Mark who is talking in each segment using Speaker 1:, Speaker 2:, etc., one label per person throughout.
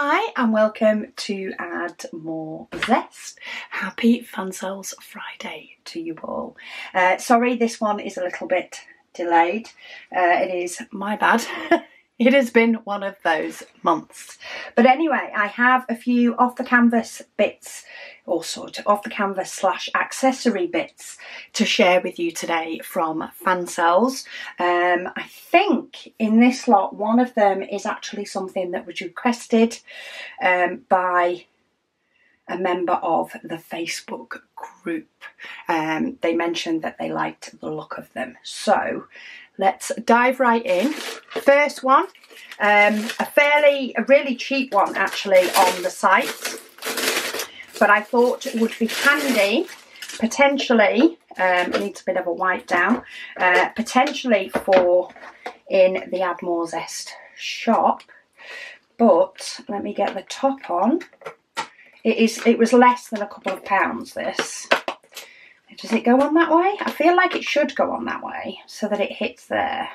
Speaker 1: Hi and welcome to Add More Zest. Happy Fansells Friday to you all. Uh, sorry this one is a little bit delayed. Uh, it is my bad. it has been one of those months. But anyway, I have a few off the canvas bits or sort of off the canvas slash accessory bits to share with you today from Fansells. Um, I think in this lot, one of them is actually something that was requested um, by a member of the Facebook group. Um, they mentioned that they liked the look of them. So let's dive right in. First one, um, a fairly, a really cheap one actually on the site, but I thought it would be handy potentially, um, needs a bit of a wipe down, uh, potentially for in the Add More Zest shop. But let me get the top on. It is. It was less than a couple of pounds. This. Does it go on that way? I feel like it should go on that way so that it hits there.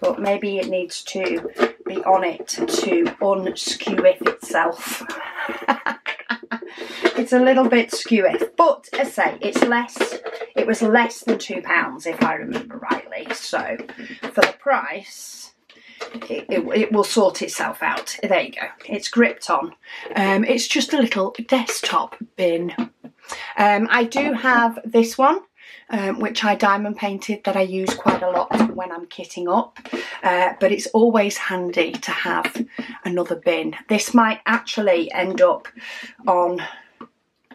Speaker 1: But maybe it needs to be on it to unskew itself. it's a little bit skewy, but I say, it's less, it was less than two pounds if I remember rightly. So for the price, it, it, it, will sort itself out. There you go. It's gripped on. Um, it's just a little desktop bin. Um, I do have this one. Um, which I diamond painted that I use quite a lot when I'm kitting up uh, but it's always handy to have another bin. This might actually end up on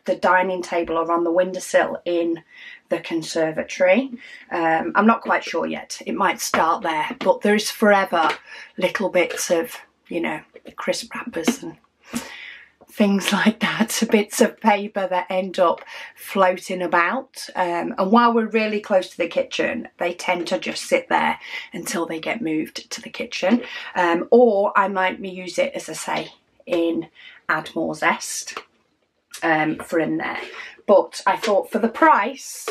Speaker 1: the dining table or on the windowsill in the conservatory. Um, I'm not quite sure yet. It might start there, but there's forever little bits of, you know, crisp wrappers and things like that, bits of paper that end up floating about. Um, and while we're really close to the kitchen, they tend to just sit there until they get moved to the kitchen. Um, or I might use it, as I say, in Add More Zest um, for in there. But I thought for the price,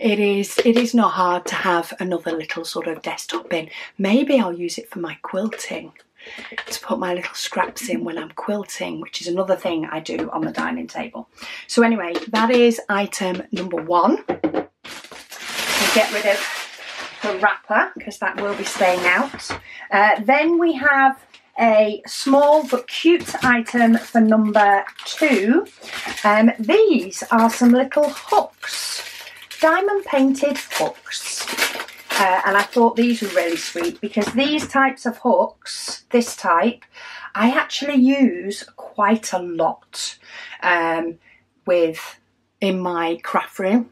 Speaker 1: it is it is not hard to have another little sort of desktop bin. Maybe I'll use it for my quilting to put my little scraps in when I'm quilting, which is another thing I do on the dining table. So anyway, that is item number one. We'll get rid of the wrapper because that will be staying out. Uh, then we have a small but cute item for number two. Um, these are some little hooks, diamond painted hooks. Uh, and I thought these were really sweet because these types of hooks, this type, I actually use quite a lot um, with in my craft room.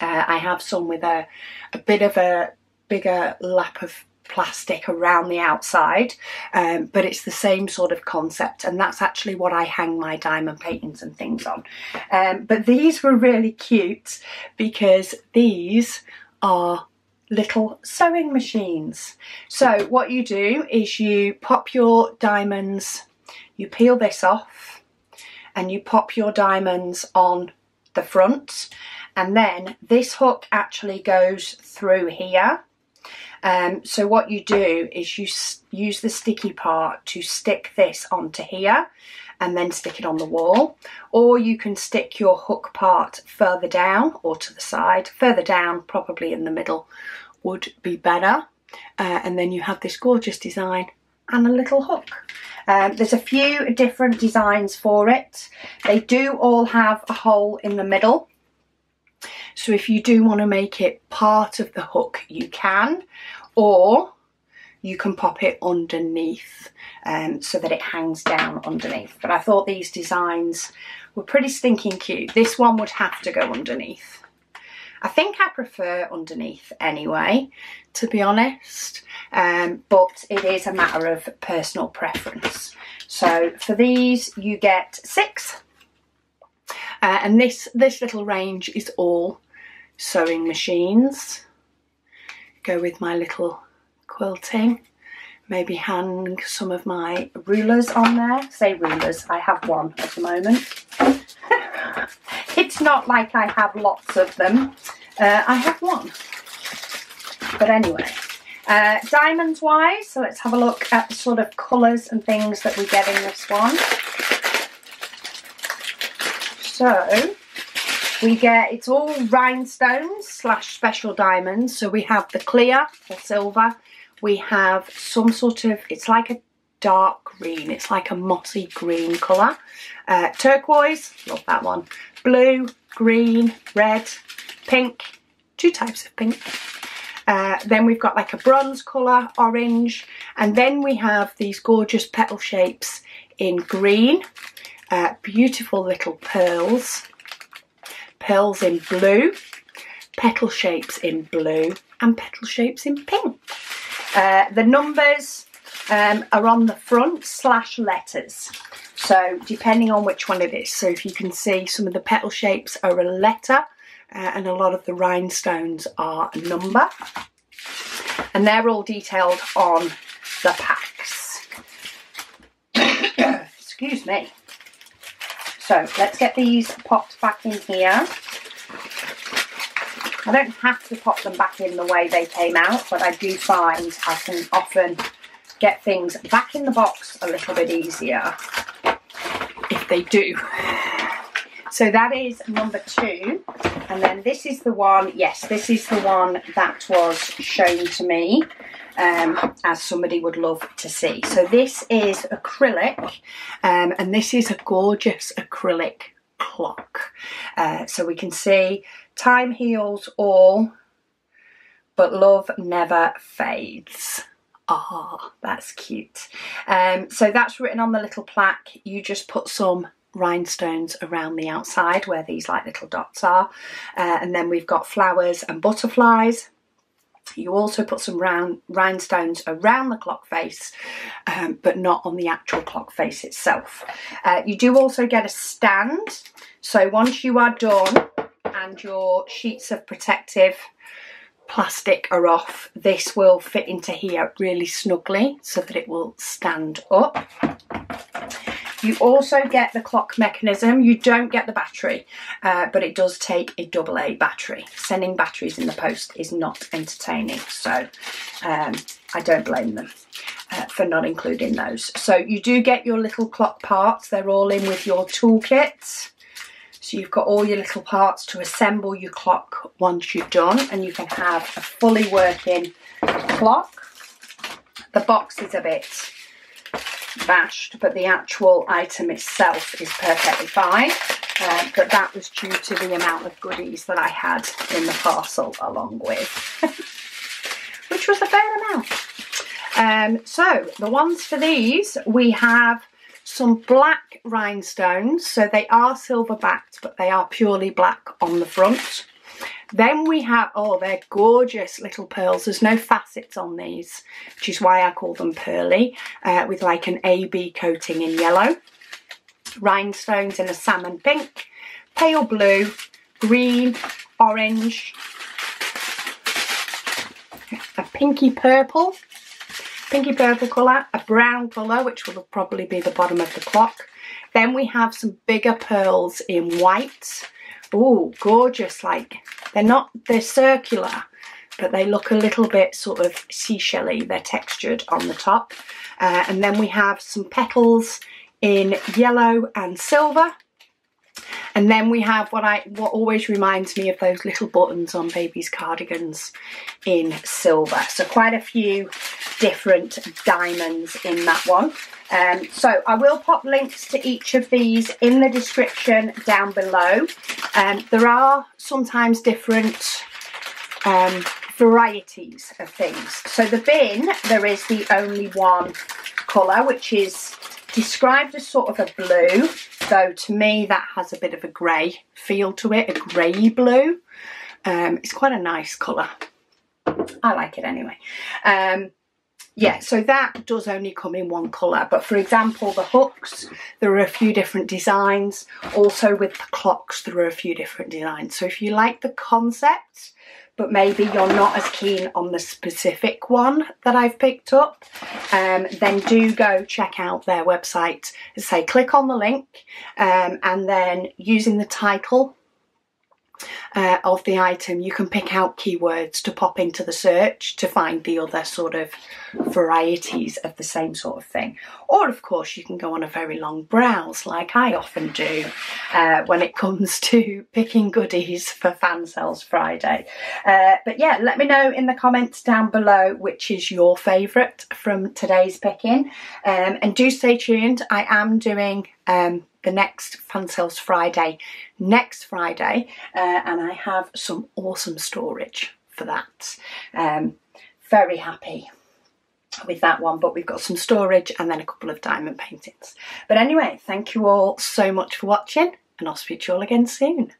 Speaker 1: Uh, I have some with a, a bit of a bigger lap of plastic around the outside um, but it's the same sort of concept and that's actually what I hang my diamond paintings and things on. Um, but these were really cute because these are little sewing machines. So what you do is you pop your diamonds you peel this off and you pop your diamonds on the front and then this hook actually goes through here um, so what you do is you use the sticky part to stick this onto here and then stick it on the wall. Or you can stick your hook part further down or to the side. Further down probably in the middle would be better. Uh, and then you have this gorgeous design and a little hook. Um, there's a few different designs for it. They do all have a hole in the middle so if you do want to make it part of the hook, you can, or you can pop it underneath um, so that it hangs down underneath. But I thought these designs were pretty stinking cute. This one would have to go underneath. I think I prefer underneath anyway, to be honest, um, but it is a matter of personal preference. So for these, you get six. Uh, and this, this little range is all sewing machines. Go with my little quilting. Maybe hang some of my rulers on there. Say rulers, I have one at the moment. it's not like I have lots of them. Uh, I have one. But anyway, Uh, diamonds wise, so let's have a look at the sort of colours and things that we get in this one. So we get, it's all rhinestones slash special diamonds. So we have the clear or silver. We have some sort of, it's like a dark green. It's like a mossy green colour. Uh, turquoise, love that one. Blue, green, red, pink, two types of pink. Uh, then we've got like a bronze colour, orange, and then we have these gorgeous petal shapes in green, uh, beautiful little pearls, pearls in blue, petal shapes in blue, and petal shapes in pink. Uh, the numbers um, are on the front slash letters. So depending on which one it is. So if you can see some of the petal shapes are a letter uh, and a lot of the rhinestones are a number. And they're all detailed on the packs. Excuse me. So let's get these popped back in here. I don't have to pop them back in the way they came out, but I do find I can often get things back in the box a little bit easier if they do. So that is number two. And then this is the one, yes, this is the one that was shown to me um, as somebody would love to see. So this is acrylic um, and this is a gorgeous acrylic clock. Uh, so we can see time heals all, but love never fades. Ah, that's cute. Um, so that's written on the little plaque. You just put some rhinestones around the outside where these like little dots are. Uh, and then we've got flowers and butterflies. You also put some round rhinestones around the clock face, um, but not on the actual clock face itself. Uh, you do also get a stand. So once you are done and your sheets of protective plastic are off, this will fit into here really snugly so that it will stand up. You also get the clock mechanism. You don't get the battery, uh, but it does take a double A battery. Sending batteries in the post is not entertaining, so um, I don't blame them. Uh, for not including those. So you do get your little clock parts. They're all in with your toolkit. So you've got all your little parts to assemble your clock once you're done and you can have a fully working clock. The box is a bit bashed but the actual item itself is perfectly fine. Uh, but that was due to the amount of goodies that I had in the parcel along with, which was a fair amount. Um, so the ones for these, we have some black rhinestones. So they are silver backed, but they are purely black on the front. Then we have, oh, they're gorgeous little pearls. There's no facets on these, which is why I call them pearly, uh, with like an AB coating in yellow. Rhinestones in a salmon pink, pale blue, green, orange, a pinky purple, pinky purple colour, a brown colour, which will probably be the bottom of the clock. Then we have some bigger pearls in white. Oh, gorgeous, like, they're not, they're circular, but they look a little bit sort of seashelly. They're textured on the top. Uh, and then we have some petals in yellow and silver. And then we have what I what always reminds me of those little buttons on babies' cardigans in silver. So quite a few different diamonds in that one. Um, so I will pop links to each of these in the description down below. Um, there are sometimes different um, varieties of things. So the bin, there is the only one colour, which is described as sort of a blue, though to me that has a bit of a grey feel to it, a grey blue. Um, it's quite a nice colour. I like it anyway. Um, yeah, so that does only come in one colour. But for example, the hooks, there are a few different designs. Also with the clocks, there are a few different designs. So if you like the concept, but maybe you're not as keen on the specific one that I've picked up, um, then do go check out their website. Say, click on the link um, and then using the title uh, of the item, you can pick out keywords to pop into the search to find the other sort of varieties of the same sort of thing. Or, of course, you can go on a very long browse, like I often do uh, when it comes to picking goodies for Fansells Friday. Uh, but yeah, let me know in the comments down below which is your favourite from today's picking. Um, and do stay tuned, I am doing um, the next Fansells Friday next Friday, uh, and I have some awesome storage for that. Um, very happy with that one, but we've got some storage and then a couple of diamond paintings. But anyway, thank you all so much for watching, and I'll speak to you all again soon.